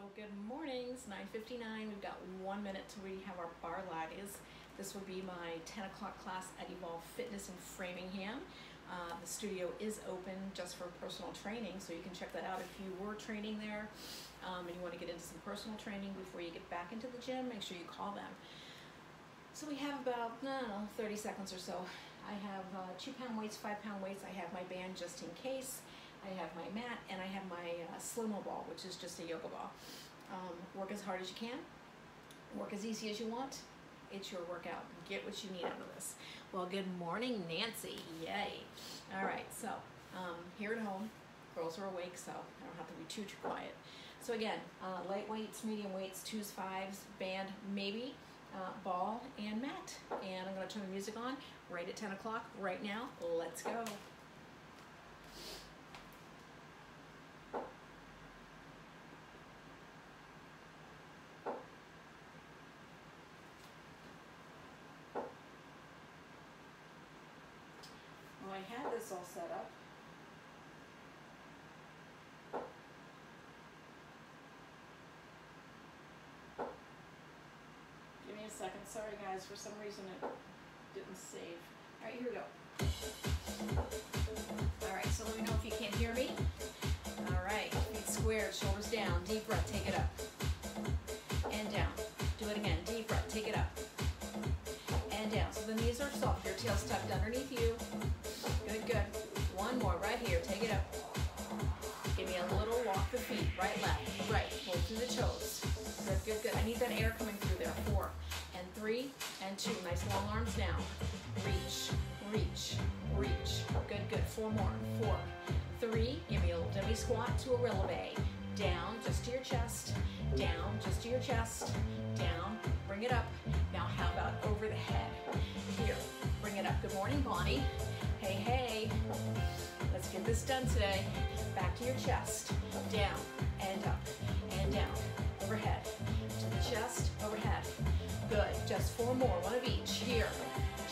So good morning, it's 9.59. We've got one minute till we have our barre Pilates. This will be my 10 o'clock class at Evolve Fitness in Framingham. Uh, the studio is open just for personal training, so you can check that out if you were training there um, and you want to get into some personal training before you get back into the gym, make sure you call them. So we have about, no, no 30 seconds or so. I have uh, two pound weights, five pound weights. I have my band just in case. I have my mat, and I have my uh, Slimo ball, which is just a yoga ball. Um, work as hard as you can. Work as easy as you want. It's your workout. Get what you need out of this. Well, good morning, Nancy. Yay. All right, so um, here at home, girls are awake, so I don't have to be too, too quiet. So again, uh, light weights, medium weights, twos, fives, band, maybe, uh, ball, and mat. And I'm going to turn the music on right at 10 o'clock right now. Let's go. Well, I had this all set up. Give me a second. Sorry, guys. For some reason, it didn't save. All right, here we go. All right, so let me know if you can't hear me. All right, feet squared, shoulders down. Deep breath, take it up. And down. Do it again. Deep breath, take it up. And down. So the knees are soft. Your tail's tucked underneath you. Good, good. One more right here. Take it up. Give me a little walk the feet. Right, left. Right. Pull through the toes. Good, good, good. I need that air coming through there. Four and three and two. Nice long arms down. Reach, reach, reach. Good, good. Four more. Four, three. Give me a little dummy squat to a releve. Down, just to your chest. Down, just to your chest. Down, bring it up. Now how about over the head? Here, bring it up. Good morning, Bonnie. Hey, hey. Let's get this done today. Back to your chest. Down and up and down. Overhead. To the chest, overhead. Good. Just four more. One of each. Here.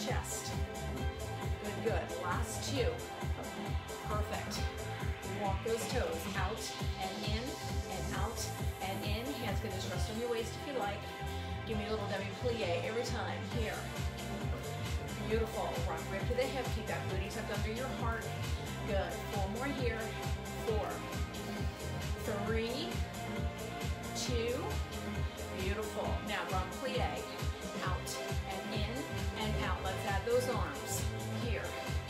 Chest. Good, good. Last two. Perfect. Walk those toes out and in and out and in. Hands can just rest on your waist if you like. Give me a little demi plie every time. Here. Beautiful. Rock rib to the hip. Keep that booty tucked under your heart. Good. Four more here. Four. Three. Two. Beautiful. Now run plie. Out and in and out. Let's add those arms. Here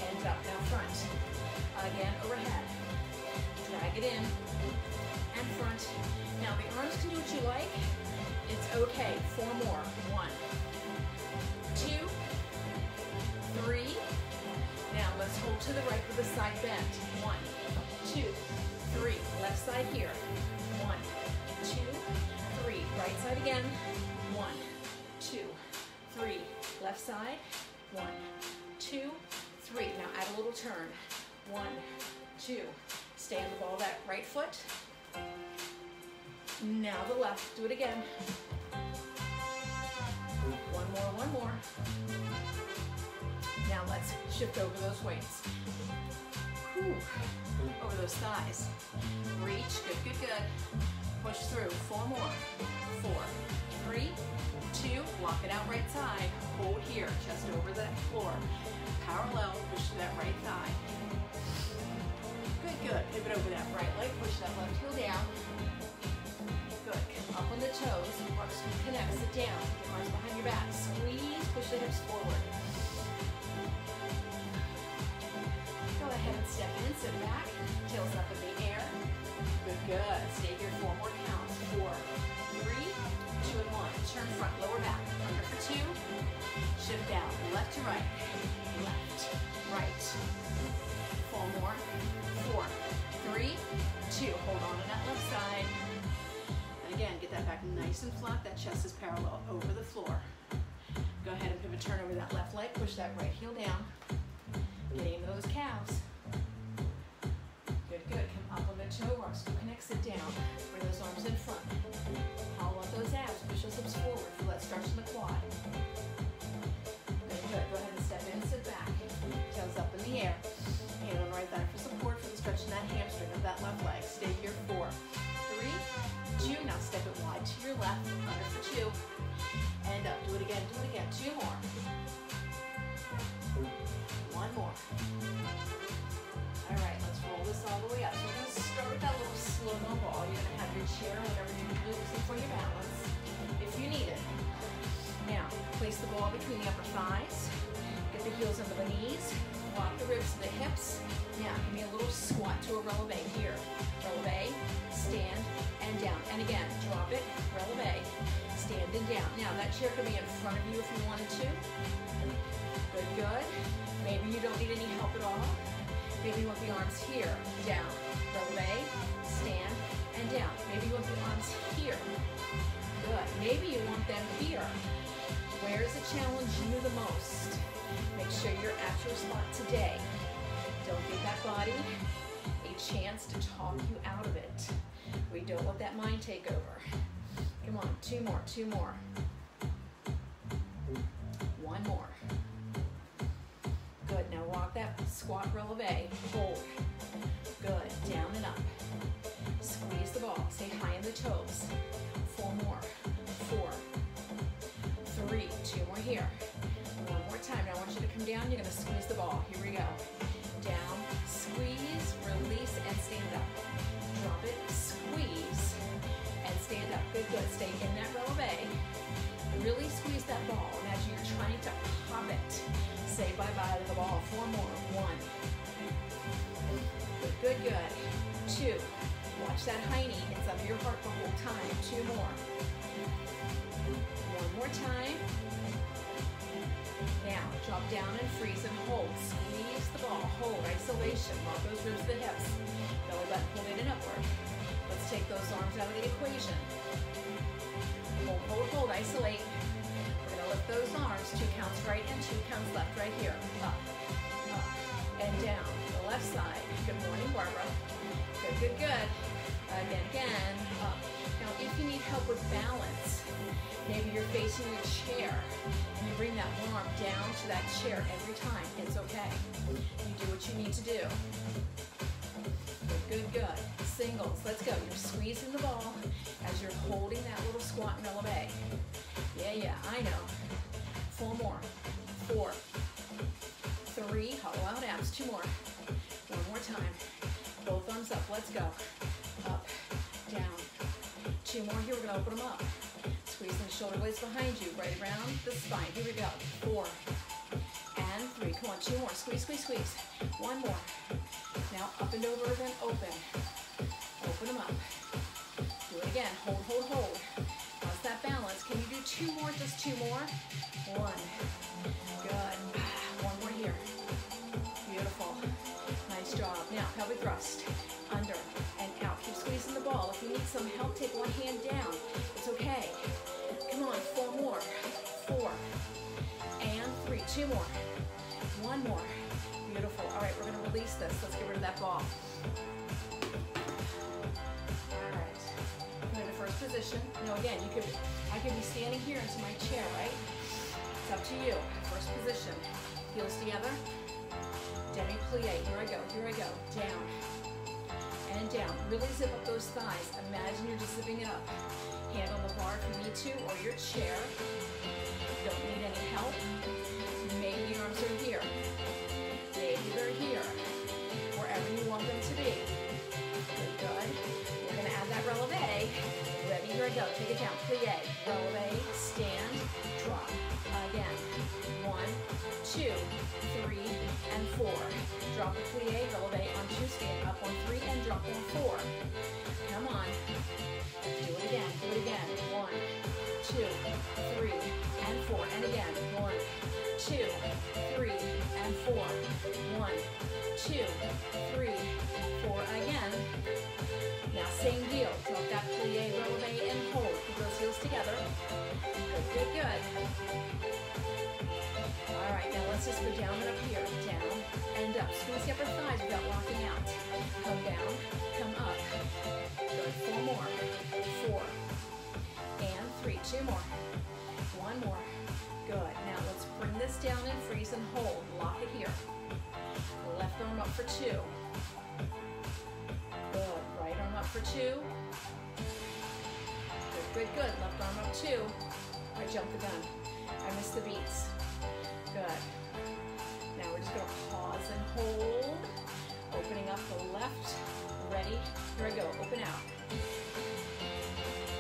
and up. Now front. Again, overhead. It in and front. Now the arms can do what you like. It's okay. Four more. One, two, three. Now let's hold to the right with a side bend. One, two, three. Left side here. One, two, three. Right side again. One, two, three. Left side. One, two, three. Now add a little turn. One, two. Stay on the ball that right foot. Now the left. Do it again. One more, one more. Now let's shift over those weights. Whew. Over those thighs. Reach, good, good, good. Push through, four more. Four, three, two, lock it out right side. Hold here, chest over the floor. Parallel, push to that right thigh. Good, good. Pivot over that right leg, push that left heel down. Good. Up on the toes. Arms connect. Sit down. Get arms behind your back. Squeeze. Push the hips forward. Go ahead and step in. Sit back. Tails up in the air. Good, good. Stay here. Four more counts. Four, three, two, and one. Turn front. Lower back. Under for two. Shift down. Left to right. Left. Right. Four more. Two. Hold on to that left side. And again, get that back nice and flat. That chest is parallel over the floor. Go ahead and pivot turn over that left leg. Push that right heel down. Getting those calves. Good, good. Come up on the toe rocks. Go connect, sit down. Bring those arms in front. Hollow up those abs. Push those hips forward. Feel that stretch in the quad. Good, good. Go ahead and step in, and sit back. Tails up in the air stretching that hamstring of that left leg. Stay here, four, three, two. Now step it wide to your left, under for two, and up. Do it again, do it again. Two more. One more. All right, let's roll this all the way up. So we're going to start with that little slow-mo ball. You're going to have your chair, whatever you need for your balance, if you need it. Now, place the ball between the upper thighs. Get the heels under the knees. Walk the ribs to the hips. Now, give me a little squat to a releve here. Releve, stand, and down. And again, drop it, releve, stand and down. Now, that chair can be in front of you if you wanted to. Good, good. Maybe you don't need any help at all. Maybe you want the arms here, down, releve, stand, and down. Maybe you want the arms here. Good. Maybe you want them here. Where is it challenge you the most? Make sure you're at your spot today. Don't give that body a chance to talk you out of it. We don't let that mind take over. Come on, two more, two more. One more. Good, now walk that squat releve, hold. Good, down and up. Squeeze the ball, stay high in the toes. Four more, four, three, two more here. Time, now I want you to come down, you're gonna squeeze the ball. Here we go. Down, squeeze, release, and stand up. Drop it, squeeze, and stand up. Good, good, stay in that row of A. Really squeeze that ball. Imagine you're trying to pop it. Say bye-bye to the ball. Four more. One. Good, good, good. Two. Watch that hiney. It's under your heart the whole time. Two more. One more time. Now, drop down and freeze and hold. Squeeze the ball. Hold. Isolation. Lock those ribs to the hips. Belly button pulled in and upward. Let's take those arms out of the equation. Hold, hold, hold, isolate. We're gonna lift those arms, two counts right and two counts left right here. Up, up, and down. The left side. Good morning, Barbara. Good, good, good. Again, again, uh, up. Now, if you need help with balance, maybe you're facing your chair and you bring that one arm down to that chair every time. It's okay. You do what you need to do. Good, good, good. Singles, let's go. You're squeezing the ball as you're holding that little squat and releve. Yeah, yeah, I know. Four more. Four. Three. Hollow out abs. Two more. One more time. Both arms up. Let's go. Up, down. Two more here. We're to open them up. Squeezing the shoulder blades behind you. Right around the spine. Here we go. Four. And three. Come on. Two more. Squeeze, squeeze, squeeze. One more. Now up and over, then open. Open them up. Do it again. Hold, hold, hold. How's that balance? Can you do two more? Just two more? One. Good. One more here. Beautiful. Nice job. Now, pelvic thrust. Under and out. Squeezing the ball. If you need some help, take one hand down. It's okay. Come on. Four more. Four. And three. Two more. One more. Beautiful. All right, we're going to release this. Let's get rid of that ball. All right. Go into first position. Now again, you could, I could be standing here into my chair, right? It's up to you. First position. Heels together. Demi plie. Here I go. Here I go. Down and down. Really zip up those thighs. Imagine you're just zipping it up. Hand on the bar if you need to, or your chair. Don't need any help. Maybe the arms are here. Maybe they're here. Wherever you want them to be. Good, good. We're gonna add that releve. Ready, here I go. Take it down. Plie. Releve, stand, drop. Again. One, two, three, and four. Drop the plie, releve on two, stand up on three, and drop on four. Come on. Do it again. Do it again. One, two, three, and four. And again. One, two, three, and four. One, two, three, four. Again. Now same deal. Drop that plie, releve, and hold. Put those heels together. Good, good, good. All right, now let's just go down and up here. Up. Squeeze the upper thighs without locking out. Come down, come up. Good. Four more. Four. And three. Two more. One more. Good. Now let's bring this down and freeze and hold. Lock it here. Left arm up for two. Good. Right arm up for two. Good, good, good. Left arm up two. I jumped the gun. I missed the beats. Good. Now we're just gonna pause and hold. Opening up the left, ready, here I go, open out.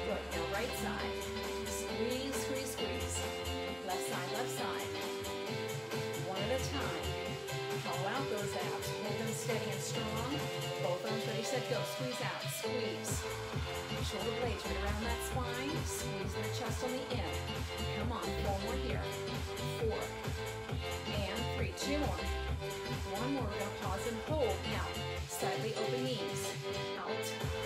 Good, now right side, squeeze, squeeze, squeeze. Left side, left side. One at a time, Pull out those abs, hold them steady squeeze. Out. Squeeze. Shoulder blades right around that spine. Squeeze the chest on the in. Come on, four more here. Four. And three, two more. One more, we're gonna pause and hold. Now, slightly open knees. Out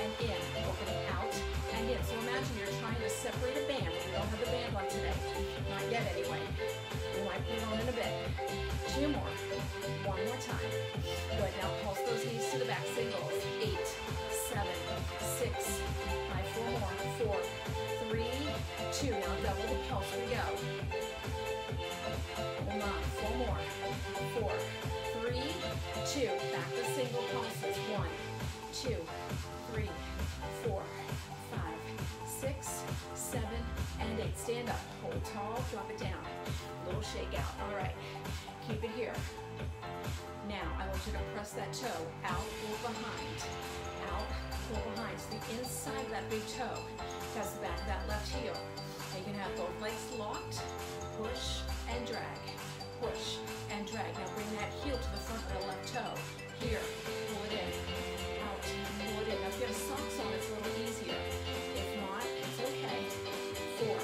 and in, opening out and in. So imagine you're trying to separate a band. We don't have the band on today. Not yet anyway. We might put it on in a bit. Two more. One more time. Good, now pulse those knees to the back. Singles. Eight, seven, six, five, four more. Four, three, two. Now double the pulse. Here we go. Come on, four more. Four, three, two. Back to single pulses. Two, three, four, five, six, seven, and eight. Stand up. Hold tall. Drop it down. Little shake out. All right. Keep it here. Now, I want you to press that toe out or behind. Out or behind. So the inside of that big toe has the back of that left heel. And you can have both legs locked, push and drag. Push and drag. Now bring that heel to the front of the left toe. Here, pull it in. Pull. Now if you have socks on, it's a little easier. If not, it's okay. Four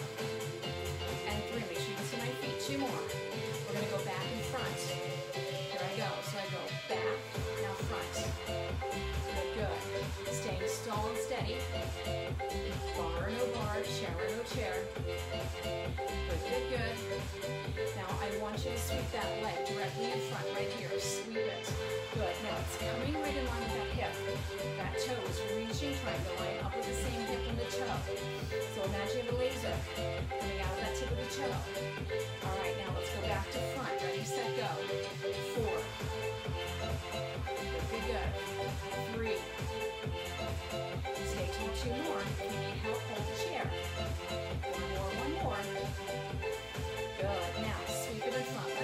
and three. Make sure you can see my feet. Two more. We're gonna go back and front. Here I go. So I go back, now front. Good, good. Staying tall and steady. Bar, no bar, chair, no chair. Good, good, good. Now I want you to sweep that leg it's coming right line with that hip. That toe is reaching, trying to line up with the same hip and the toe. So imagine a laser coming out of that tip of the toe. All right, now let's go back to front. Ready, set, go. Four. Good, good. Three. Stay till two more. If you need help, hold the chair. One more, one more. Good. Now, sweep it in front.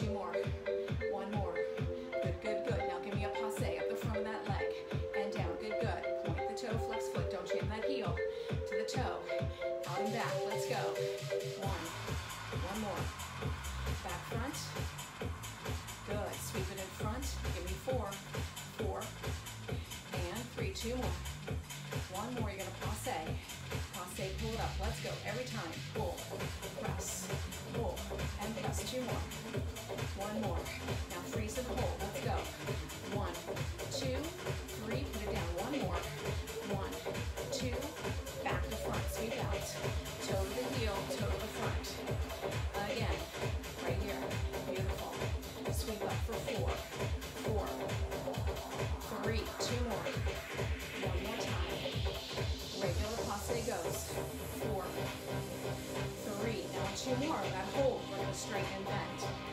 Two more. One more. Good, good, good. Four. Four. Three. Two more. One more time. Regular passe goes. Four. Three. Now two more. That hold. We're to straighten and bend.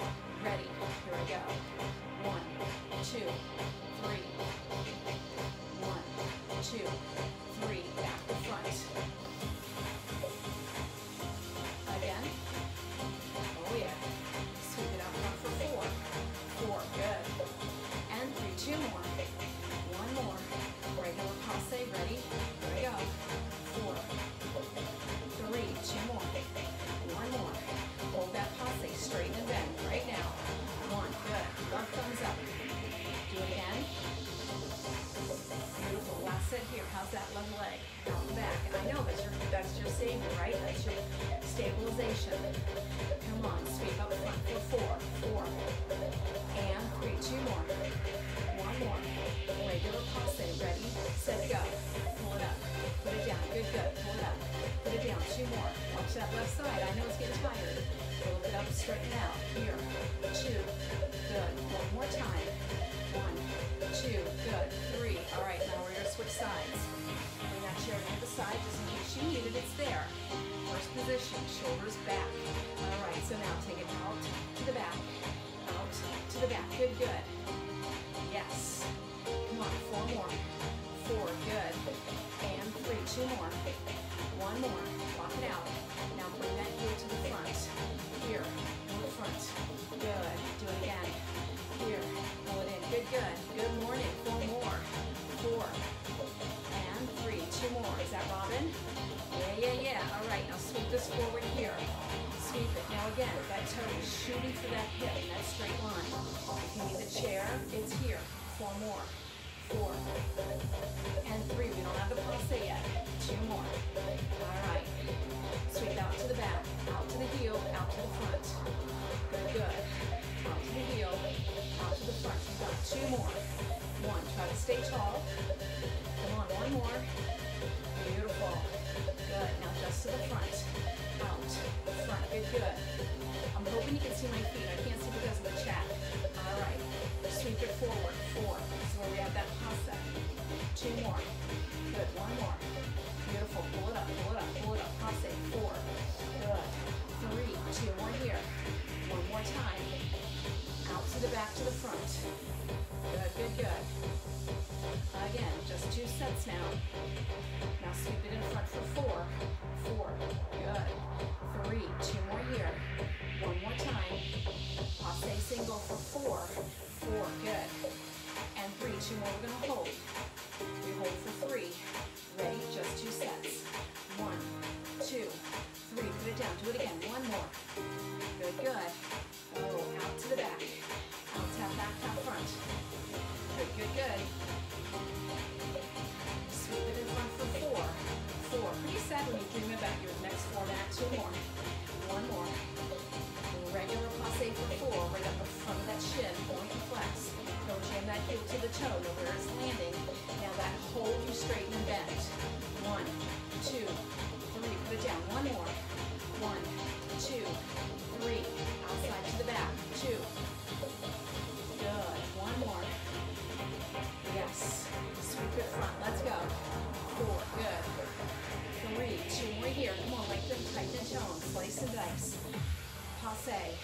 Passe.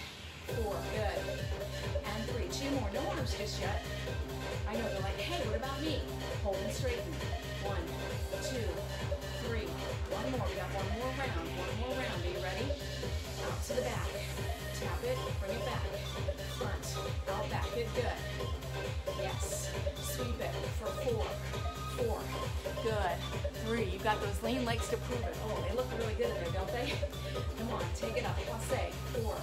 Four. Good. And three. Two more. No arms just yet. I know they're like, hey, what about me? Hold and straighten. One, two, three. One more. We got one more round. One more round. Are you ready? Out to the back. Tap it. Bring it back. Front. Out back. Good, good. Yes. Sweep it for four. Four. Good. Three. You've got those lean legs to prove it. Oh, they look really good in there, don't they? Come on, take it up. Passe. Four.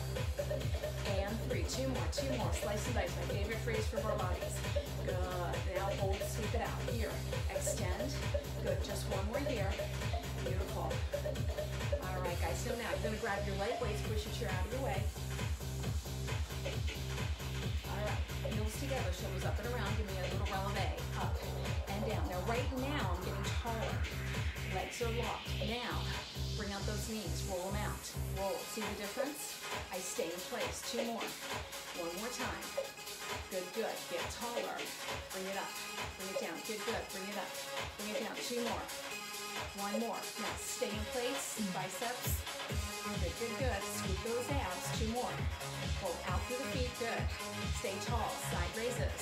And three. Two more. Two more. Slice and dice. My favorite phrase for our bodies. Good. Now hold. Sweep it out. Here. Extend. Good. Just one more here. Beautiful. All right, guys. So now you're going to grab your leg weights, push your chair out of your way. Heels together, shoulders up and around. Give me a little releve. Up and down. Now, right now, I'm getting taller. Legs are locked. Now, bring out those knees. Roll them out. Roll. See the difference? I stay in place. Two more. One more time. Good, good. Get taller. Bring it up. Bring it down. Good, good. Bring it up. Bring it down. Two more. One more. Now, stay in place. Biceps. Good, good, good. Scoop those abs. Two more. Pull out through the feet. Good. Stay tall. Side raises.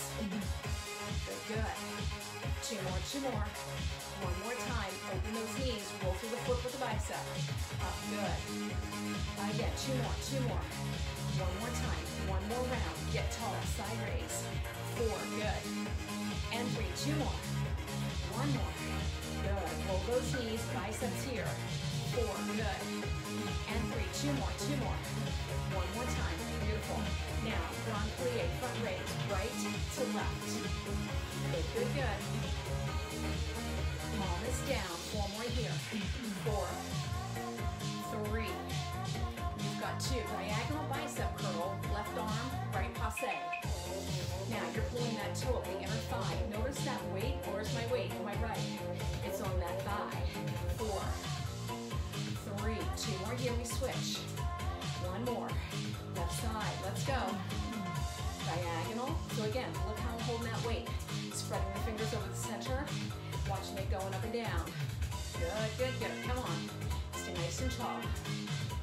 Good, good. Two more, two more. One more time. Open those knees. Roll through the foot with the bicep. Up, good. Again, two more, two more. One more time. One more round. Get tall. Side raise. Four, good. And three, two more. One more. Good. Those knees. Biceps here. Four, good. And three, two more, two more. One more time. Beautiful. Now, grand plie, front raise, right to left. Good, good, good. Palm is down. Four more here. Four, three. You've got two. Diagonal bicep curl, left arm, right passe. Now you're pulling that toe up the inner thigh. Notice that weight. Where's my weight? on My right. It's on that thigh. Four, three, two more here, we switch. One more. Left side, let's go. Diagonal. So again, look how I'm holding that weight. Spreading the fingers over the center. Watching it going up and down. Good, good, good. Come on. Stay nice and tall.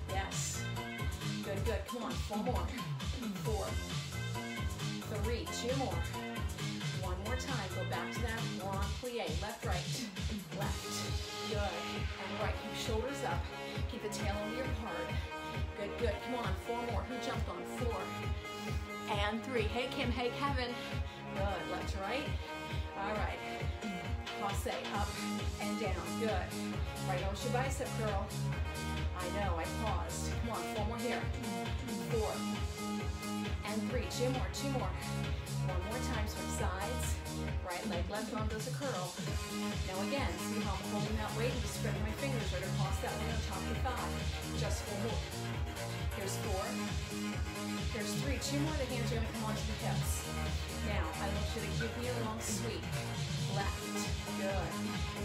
Yes. Good, good. Come on, four more. Four. Three, two more. One more time. Go back to that grand plie. Left, right. Left. Good. And right. Keep shoulders up. Keep the tail over your heart. Good, good. Come on. Four more. Who jumped on? Four. And three. Hey, Kim. Hey, Kevin. Good. Left to right. All right. Cross up and down. Good. Right over your bicep curl. I know, I paused. Come on, four more here. Four. And three. Two more, two more. One more time, switch sides. Right leg, left arm does a curl. Now again, see how I'm holding that weight and just spreading my fingers right across that leg on top of the thigh. Just four more. Here's four. There's three. Two more. The hands are to come onto the hips. Now, I want you to give me a long sweep. Left. Good.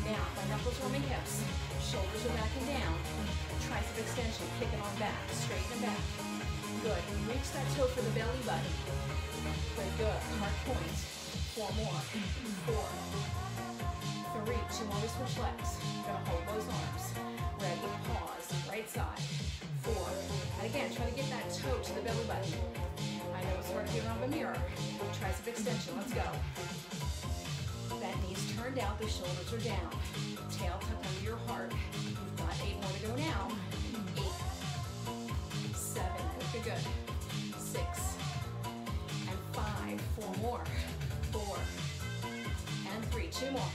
Now, my knuckles are on my hips. Shoulders are back and down. Tricep extension. kicking on back. Good. Reach that toe for the belly button. Good, good. Heart point. Four more. Four. Three. Two more. We switch legs. Gonna hold those arms. Ready. Pause. Right side. Four. And again, try to get that toe to the belly button. I know it's hard to get on the mirror. Tricep extension. Let's go. That knee's turned out. The shoulders are down. Tail tucked under your heart. You've got eight more to go now. Eight. Seven. Good. Six. And five. Four more. Four. And three. Two more.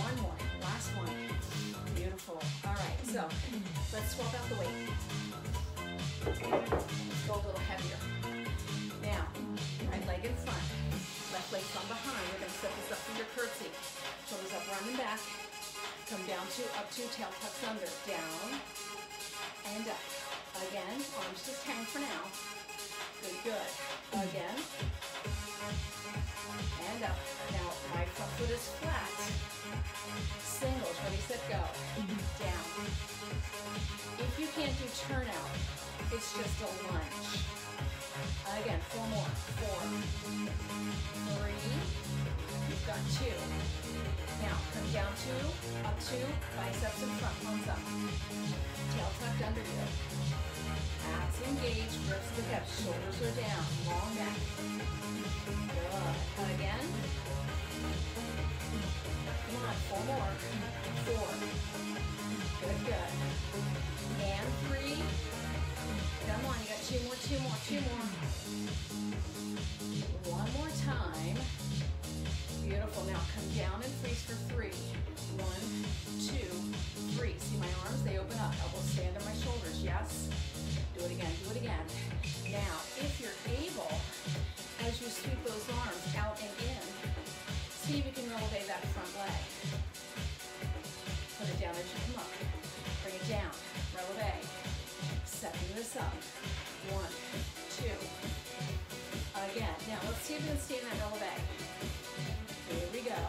One more. Last one. Beautiful. All right. So let's swap out the weight. Go a little heavier. Now, right leg in front, left leg from behind. We're to set this up for your curtsy. Shoulders up, round and back. Come down to, up to, tail tucks under. Down and up. Again, arms just hang for now. Good, good. Again. And up. Now, my front foot is flat. Singles, ready, set, go. Mm-hmm. Down. If you can't do turnout, it's just a lunge. Again, four more. Four. Three. You've got two. Now, come down two, up two, biceps in front, palms up. Tail tucked under you. Abs engaged, grips the hips, shoulders are down, long neck. Good. Again. Come on, four more. Four. Good, good. And three. Come on, you got two more, two more, two more. One more time. Beautiful. Now come down and freeze for three. One, two, three. See my arms? They open up. Elbows stay under my shoulders. Yes? Do it again. Do it again. Now, if you're able, as you sweep those arms out and in, see if you can roll elevate that front leg. Put it down as you come up. Bring it down. Releve. Setting this up. One, two. Again. Now let's see if we can stay in that releve. Here we go.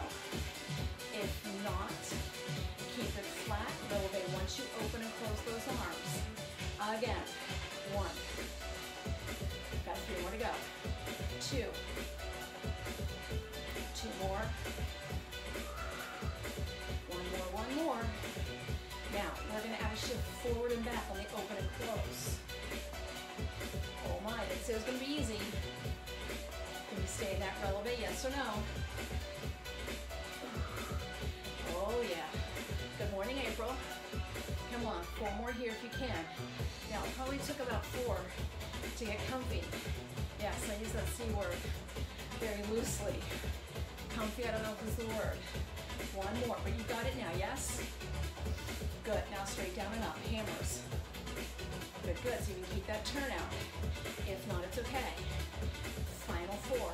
If not, keep it flat. Releve once you open and close those arms. Again. One. Got three more to go. Two. Two more. One more, one more. Now, we're to add a shift forward and back on the open and close. Oh my, didn't say it was going to be easy. Can you stay in that releve, yes or no? Oh yeah. Good morning, April. Come on, four more here if you can. Now, it probably took about four to get comfy. Yes, I use that C word very loosely. Comfy, I don't know if it's the word. One more, but you got it now, yes? Good, now straight down and up, hammers. Good, good, so you can keep that turnout. If not, it's okay. Final four,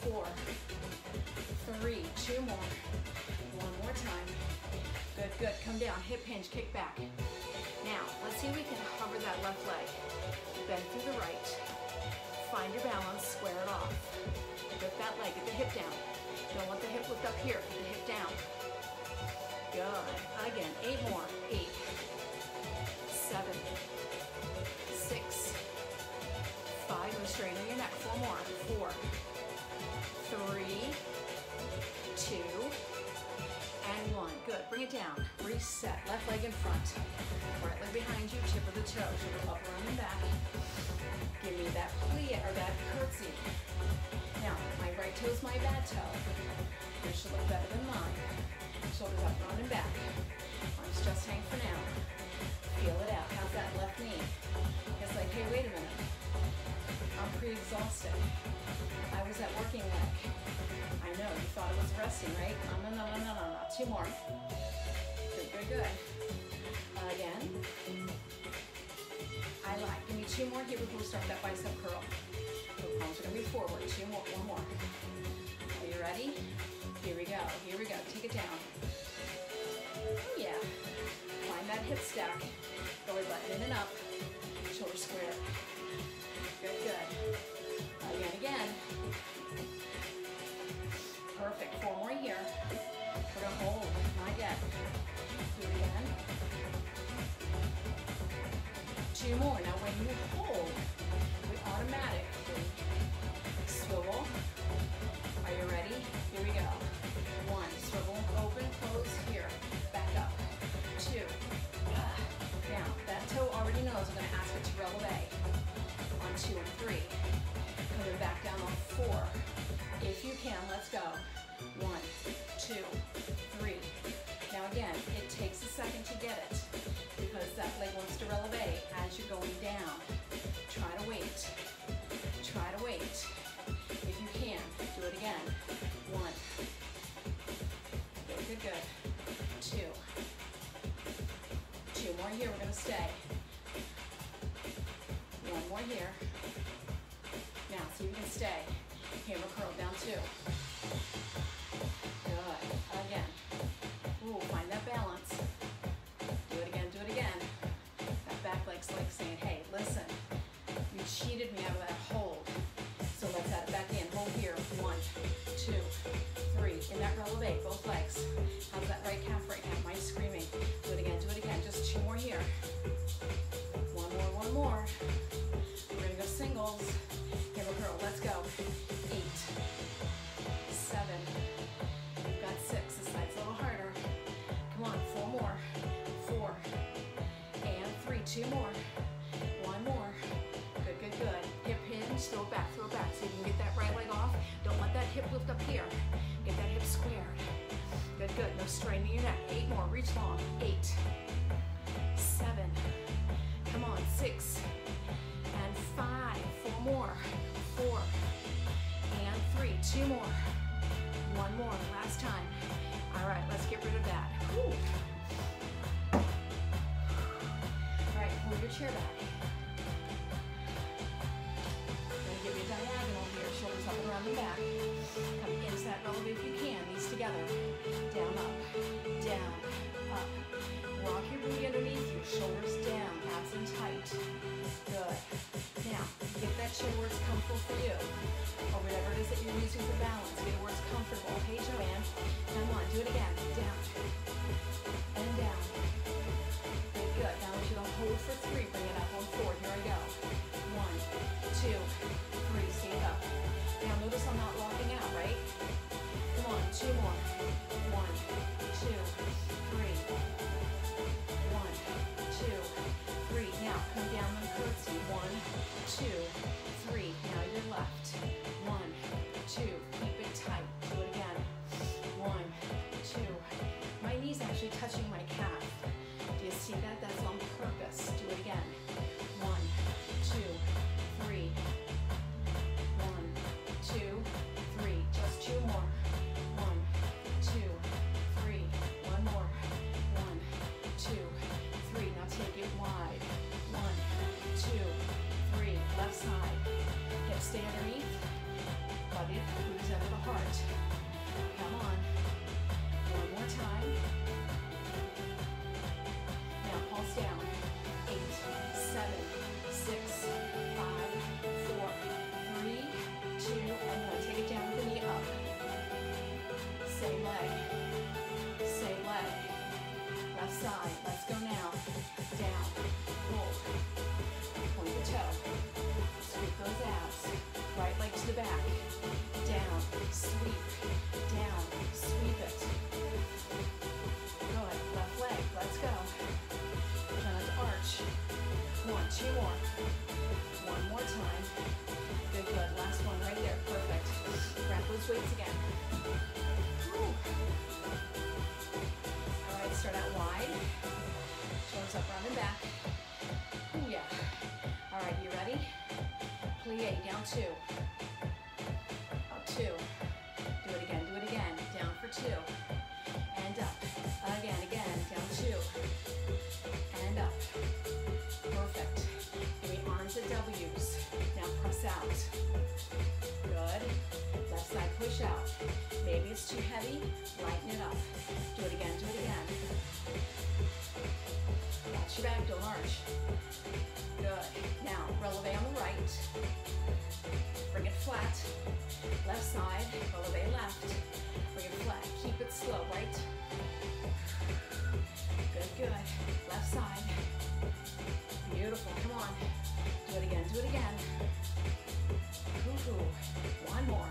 four, three, two more. One more time. Good, good, come down, hip hinge, kick back. Now, see we can hover that left leg. Bend through the right. Find your balance, square it off. Lift that leg, get the hip down. Don't want the hip lift up here, get the hip down. Good. Again, eight more. Eight, seven, six, five. And straighten your neck. Four more. Four, three, two. Good. Bring it down. Reset. Left leg in front. Right leg behind you. Tip of the toe. Shoulder up, around and back. Give me that plie or that curtsy. Now, my right toe is my bad toe. Yours should look better than mine. Shoulders up, round and back. Arms just hang for now. Feel it out. How's that left knee? It's like, hey, wait a minute. I'm pretty exhausted. I was at working leg. I thought it was resting, right? No, no, no, no, no, no. Two more. Good, good, good. Uh, again. I like. Give me two more here before we start that bicep curl. So palms are gonna be forward. Two more, one more. Are you ready? Here we go, here we go. Take it down. Oh yeah. Find that hip stack. Belly button in and up. Shoulder square. Good, good. Again, again. Perfect. Four more here. We're gonna hold. Not yet. Do it again. Two more. Now when you hold, we automatically swivel. Are you ready? Here we go. One. Swivel, open, close, here. Back up. Two. Now, that toe already knows I'm gonna ask it to releve on two and three. Coming back down on four. If you can, let's go. One, two, three. Now again, it takes a second to get it because that leg wants to releve as you're going down. Try to wait. Try to wait. If you can, do it again. One. Good, good, good. Two. Two more here, we're gonna stay. One more here. Now, if you can stay. Hammer curl down two. Good. Again. Ooh, find that balance. Do it again, do it again. That back leg's like saying, hey, listen, you cheated me out of that hold. Back in. Hold here. One, two, three. In that releve, both legs. How's that right calf right now? Mine's screaming. Do it again, do it again. Just two more here. One more, one more. We're gonna go singles. Hammer curl, let's go. Eight, seven, we've got six. This side's a little harder. Come on, four more. Four, and three. Two more. One more. Good, good, good. Hip hinge, throw back. So you can get that right leg off. Don't let that hip lift up here. Get that hip squared. Good, good. No strain in your neck. Eight more. Reach long. Eight, seven. Come on, six, and five. Four more. Four, and three. Two more. One more. Last time. All right, let's get rid of that. Whew. All right, move your chair back. Gonna give you a diagonal here, shoulders up and around the back. Come into that releve if you can, these together. Down, up, down, up. Rock your booty underneath you, shoulders down, abs in tight. Good. Now, get that chair where it's comfortable for you. Or whatever it is that you're using for balance, get where it's comfortable. Hey, Joanne. Come on, do it again. Down. And down. Good, good. Now I want you to hold for three. Bring it up on four. Here I go. One, two, touching my calf. Do you see that? That's on purpose. Do it again. One, two, up two. Do it again, do it again, down for two, and up. Again, again, down two, and up. Perfect. Bring arms at W's. Now press out. Good. Left side push out. Maybe it's too heavy, lighten it up. Do it again, do it again. Watch your back, don't arch. Good. Now, releve on the right. Flat. Left side, releve left. Bring it flat. Keep it slow, right? Good, good. Left side. Beautiful, come on. Do it again, do it again. Woo-hoo. One more.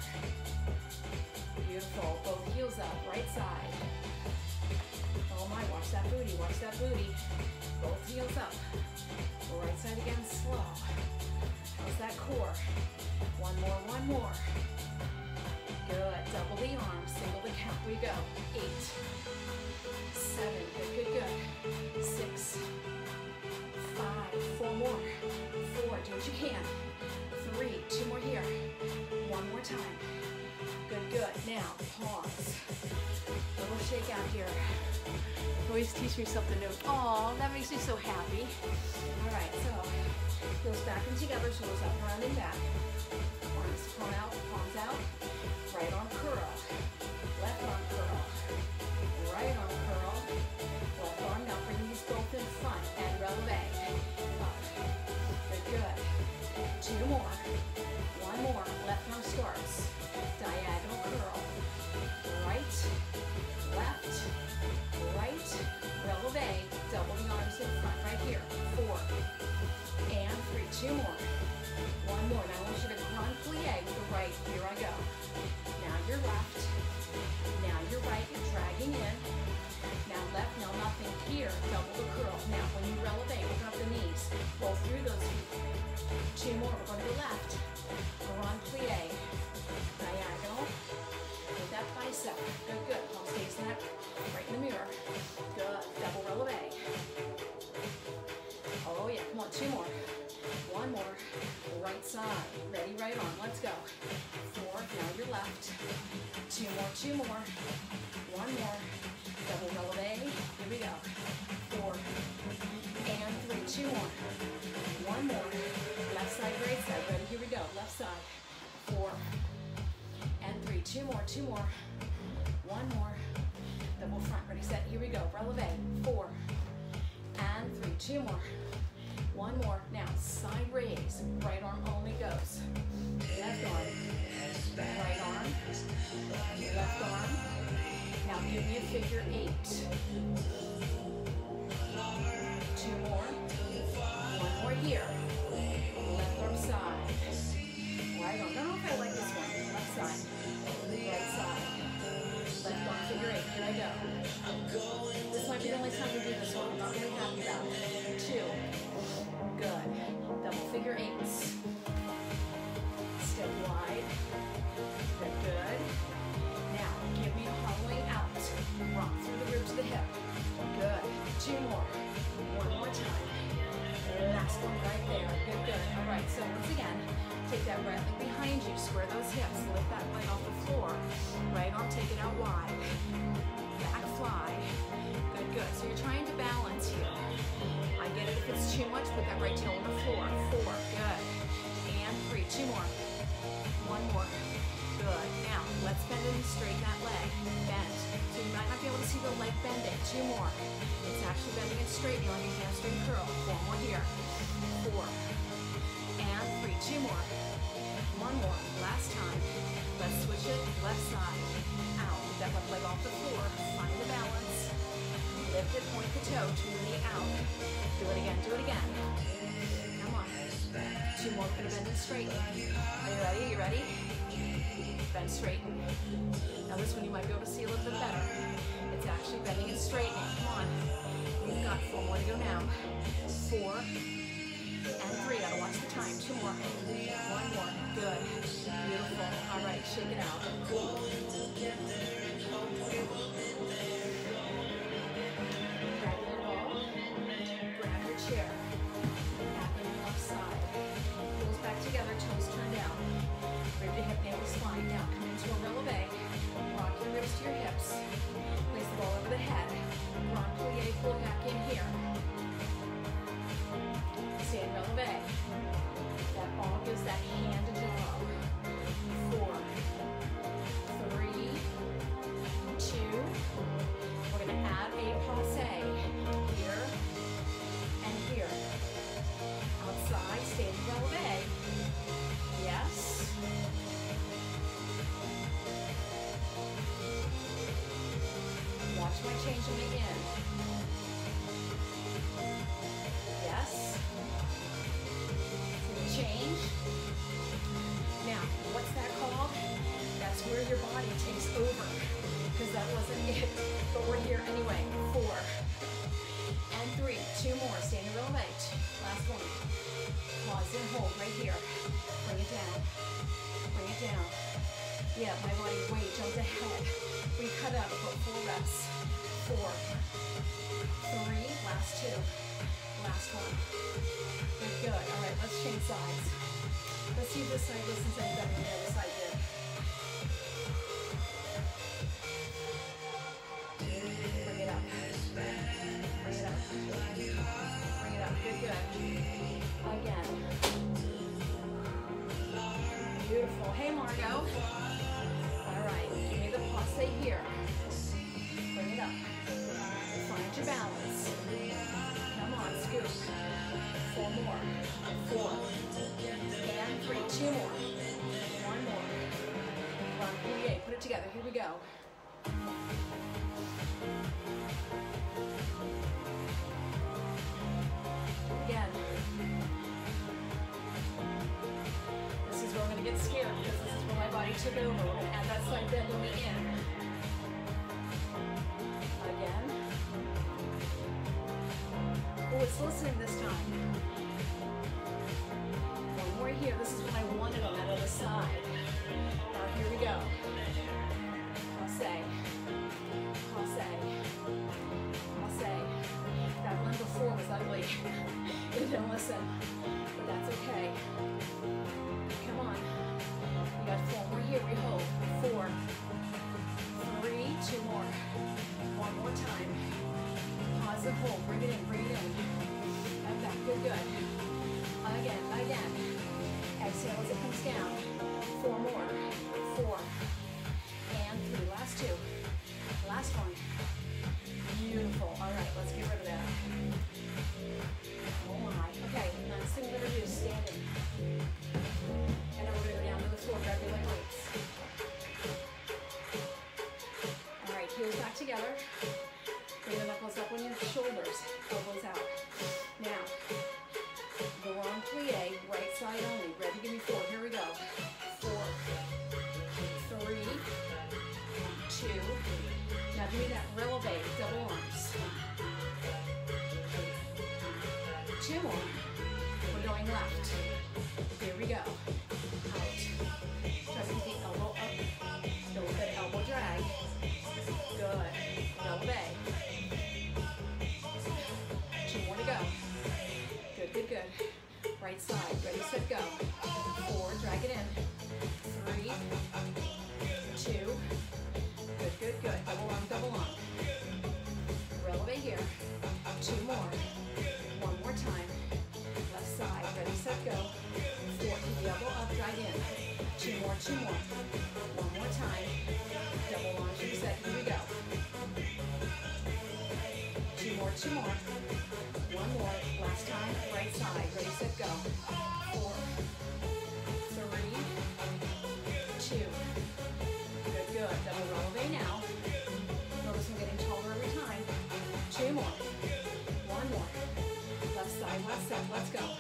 Beautiful. Both heels up, right side. Oh my, watch that booty, watch that booty. Both heels up. Right side again, slow. How's that core? One more, one more. Good. Double the arms, single the count. We go. Eight, seven, good, good, good. Six, five, four more. Four, do what you can. Three, two more here. One more time. Good, good. Now, pause. Little shake out here. Always teach yourself the note. Oh, that makes me so happy. All right, so heels back and together, shoulders up, around and back. Arms palm out, palms out. Right arm curl. In. Now left. Now nothing here. Double the curl. Now when you releve, open up the knees. Roll through those feet. Two more. We're going to go left. Grand plie. Diagonal. With that bicep. Good, good. Palm stays in that. Right in the mirror. Good. Double releve. Oh yeah. Come on. Two more. One more. Right side. Ready, right arm. Let's go. Four. Now your left. Two more. Two more. One more. Double releve. Here we go. Four. And three. Two more. One more. Left side, right side. Ready? Here we go. Left side. Four. And three. Two more. Two more. One more. Double front. Ready, set. Here we go. Releve. Four. And three. Two more. One more. Now, side raise. Right arm only goes. Left arm. Right arm. Left arm. Now give me a figure eight. Two more. One more here. Left arm side. Right arm. Don't know if I like this one. Left side. Right side. Left arm figure eight. Here I go. This might be the only time we do this one. I'm not really happy about it. Double figure put that right toe on the floor. Four, good. And three, two more. One more. Good. Now, let's bend and straighten that leg. Bend. So you might not be able to see the leg bending. Two more. It's actually bending it straight. You're like a hamstring curl. Four more here. Four. And three. Two more. One more. Last time. Let's switch it. Left side. Out. Get that left leg off the floor. Find the. Lift it, point the toe, to the knee out. Do it again, do it again. Come on. Two more, gonna bend and straighten. Are you ready? are You ready? Bend, straighten. Now this one you might be able to see a little bit better. It's actually bending and straightening. Come on. We've got four more to go now. Four and three. Gotta watch the time. Two more. One more. Good. Beautiful. All right, shake it out. Is where my body took over. Going to add that the in. Again. Oh, it's listening this time. One more here. This is what I wanted on that other side. Now here we go. Passe. Passe. Passe. That one before was ugly. it didn't listen. Here. We hold. Four. Three. Two more. One more time. Pause and hold. Bring it in. Bring it in. And back. Good, good. Again. Again. Exhale as it comes down. Four more. Four. And three. Last two. Last one. Bring the knuckles up on your shoulders, elbows out. Now, go on plie, right side only. Ready? Give me four. Here we go. Four, three, two. Now give me that releve, double arms. Two more. We're going left. Here we go. Good. Right side. Ready, set, go. Four. Drag it in. Three. Two. Good, good, good. Double arm, double arm. Releve here. Two more. One more time. Left side. Ready, set, go. Four. Elbow up, drag in. Two more, two more. Set. Let's go.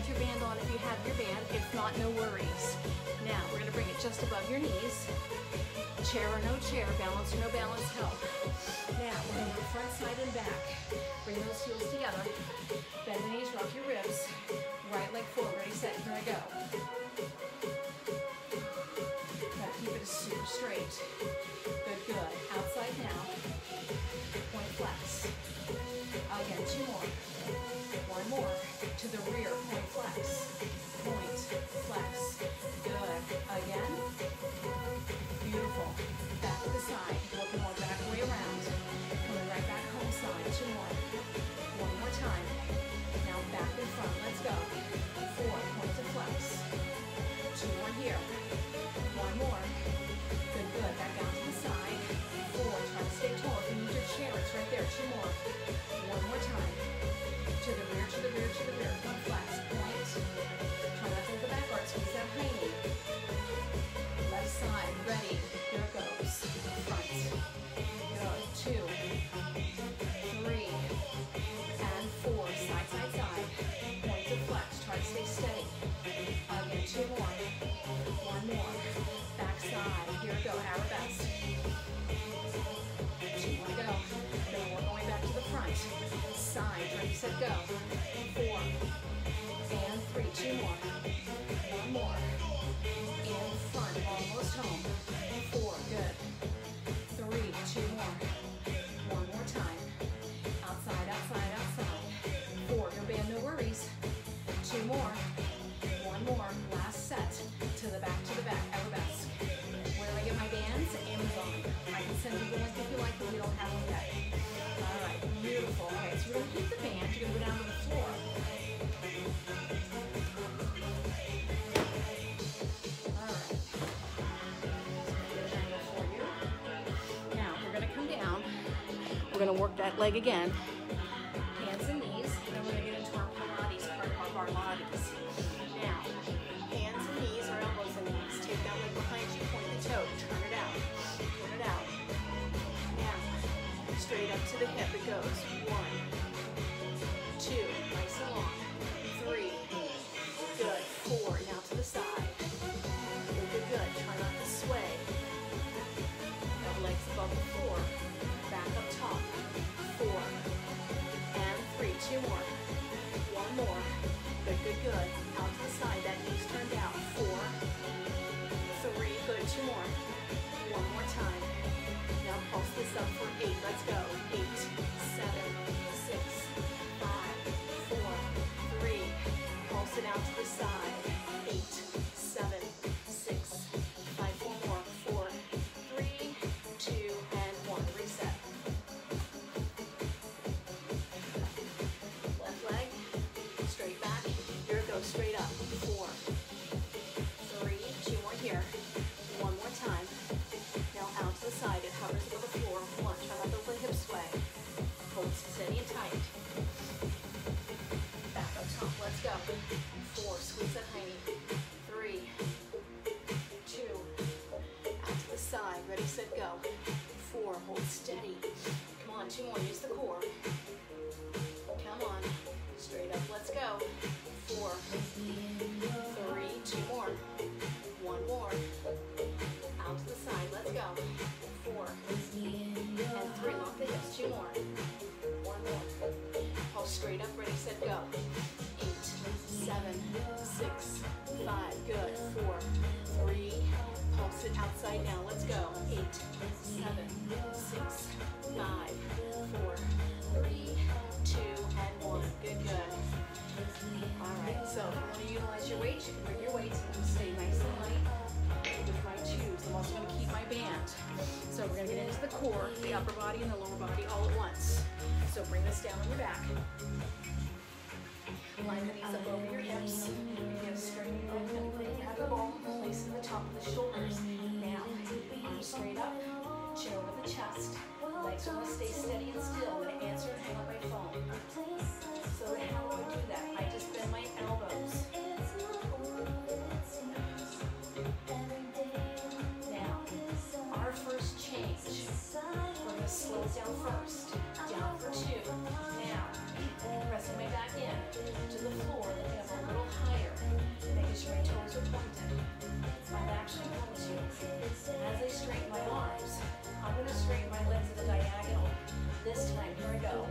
slide your band on if you have your band. If not, no worries. Now, we're gonna bring it just above your knees. Chair or no chair, balance or no balance, help. Now, we're gonna go front, side, and back. Bring those heels together. Bend the knees, rock your ribs. Right leg forward, ready, set, here I go. Now, keep it super straight. Here we go, our best. Two more to go. Then we're going back to the front. Side, ready, set, go. Four. And three, two more. One more. In front, almost home. Four, good. Three, two more. One more time. Outside, outside, outside. Four, no band, no worries. Two more. One more. Last set. To the back, to the back. and you're going to like the wheel half a day. All right, beautiful. All right, so we're going to hit the band. You're going to go down to the floor. All right. So for you. Now, we're going to come down. We're going to work that leg again. the upper body and the lower body all at once. So bring this down on your back. Line the knees up over your hips. If you have straight have the ball, place in the top of the shoulders. Now, arms straight up, chin over the chest. Legs want to stay steady and still, but answer and hang up my phone. So how do I do that? shoulders down first, down for two, now, pressing my back in, to the floor, lifting up a little higher, making sure my toes are pointed. I'm actually going to, as I straighten my arms, I'm going to straighten my legs at a diagonal. This time, here I go.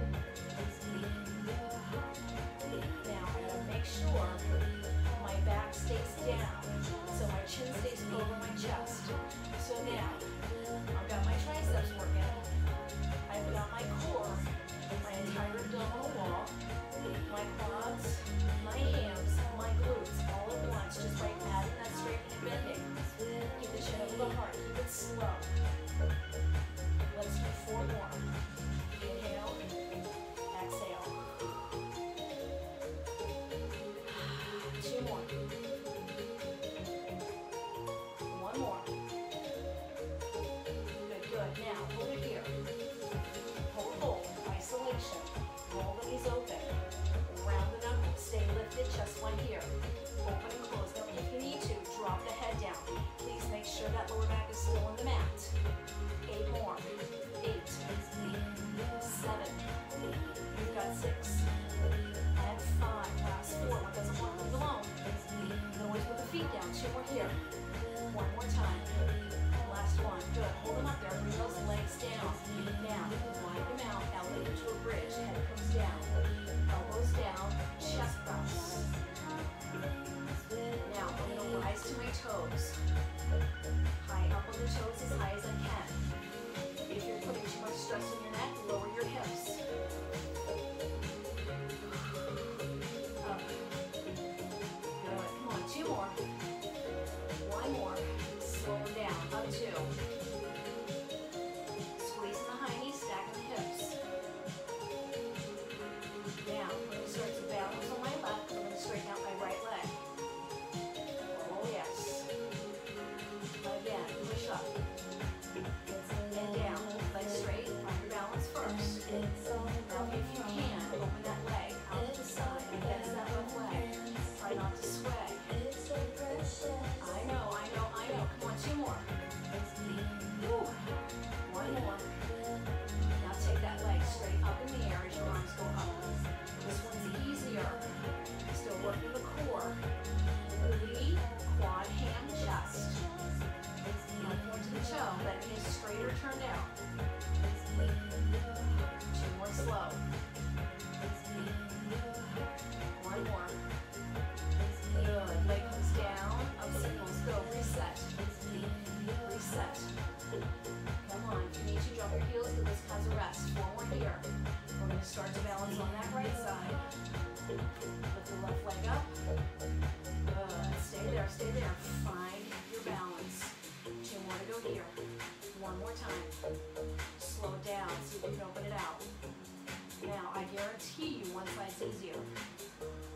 guarantee you one side's easier.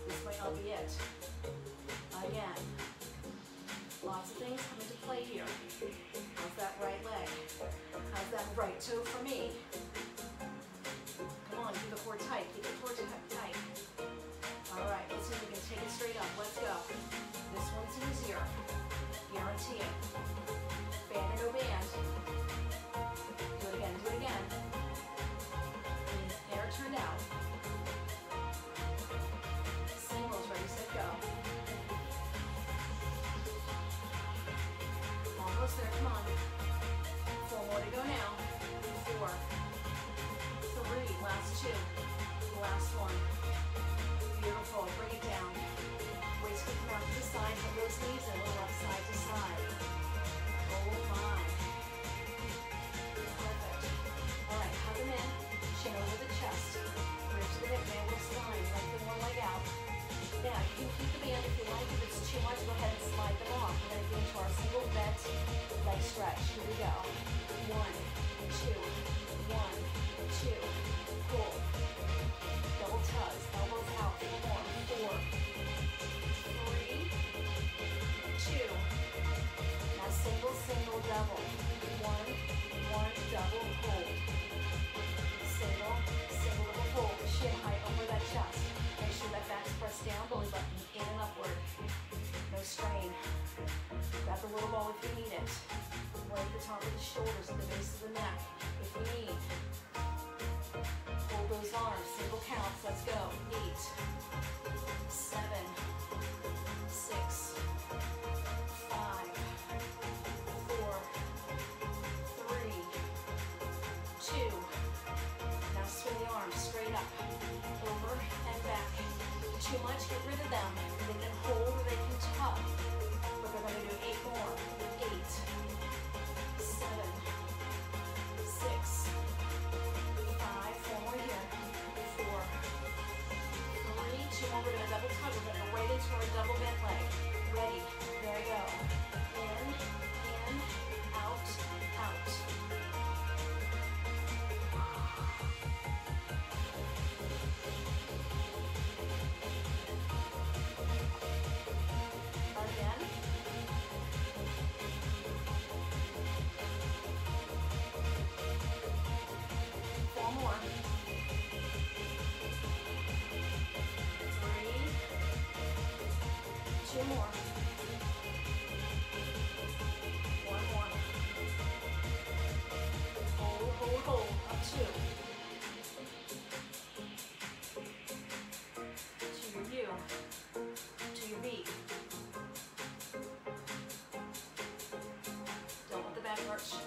This might not be it. Again, lots of things come into play here. How's that right leg? How's that right toe for me? Come on, keep the core tight, keep the core tight. All right, let's see if we can take it straight up. Let's go. This one's easier. Guarantee it. Band or no band. almost there, come on. Four more to go now. Four, three, last two, last one. Beautiful, bring it down. Waist kick come out to the side, from those knees a little up side to side. Oh my. Perfect. All right, hug them in, chin over the chest. Ribs the hip, man, will slide, the one leg out. Now, you can keep the band if you like. If it's too much, go ahead and slide them off. We're into our single bent leg stretch. Here we go. One, two, one, two, Hold. Double tugs, elbows out, four, four, three, two. Now single, single, double. One, one, double, hold. Single, single, double, hold. Shin height over that chest. Make sure that back's pressed down, belly button in and upward. No strain. Grab the little ball if you need it. Right at the top of the shoulders, at the base of the neck, if you need. Hold those arms, single counts, let's go. Eight, seven, six, double tugging with a weighted toward double bent leg. Ready, arch.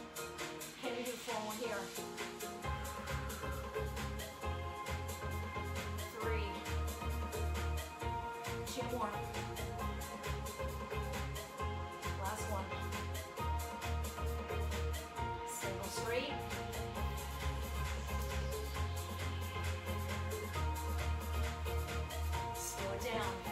do four more here. Three. Two more. Last one. Single straight. Slow it down.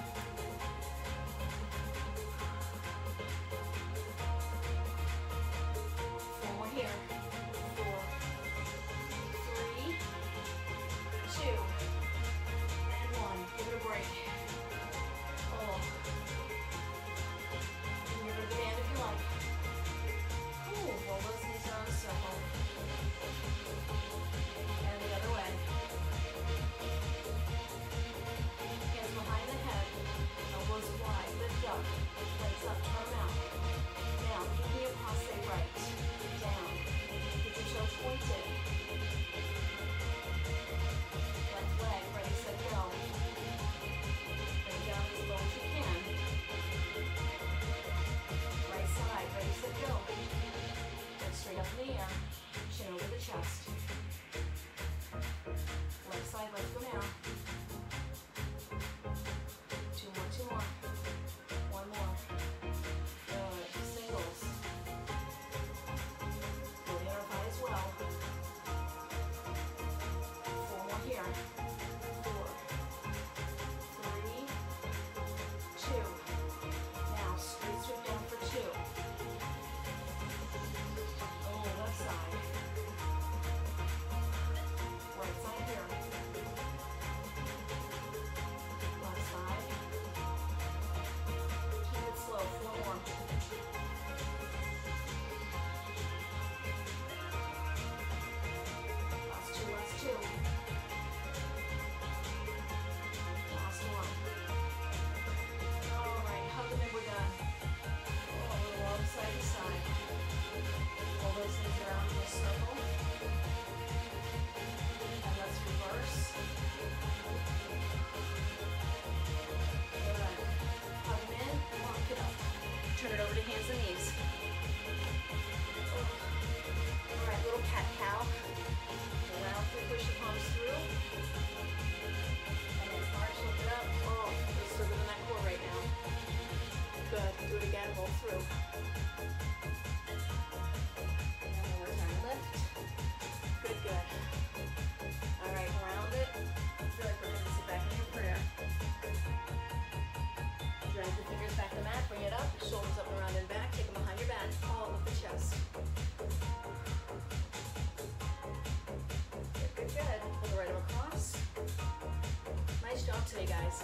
up today, guys.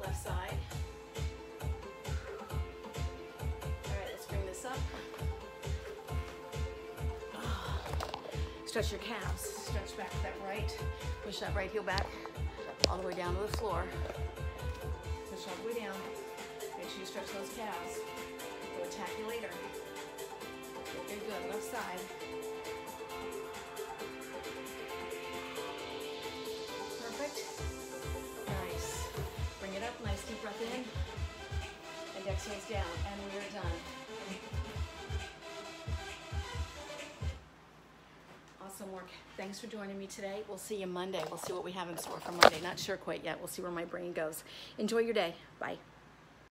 Left side. All right, let's bring this up. Oh. Stretch your calves. Stretch back that right. Push that right heel back all the way down to the floor. Push all the way down. Make sure you stretch those calves. We'll attack you later. Good, good, good. Left side. Thanks for joining me today. We'll see you Monday. We'll see what we have in store for Monday. Not sure quite yet. We'll see where my brain goes. Enjoy your day. Bye.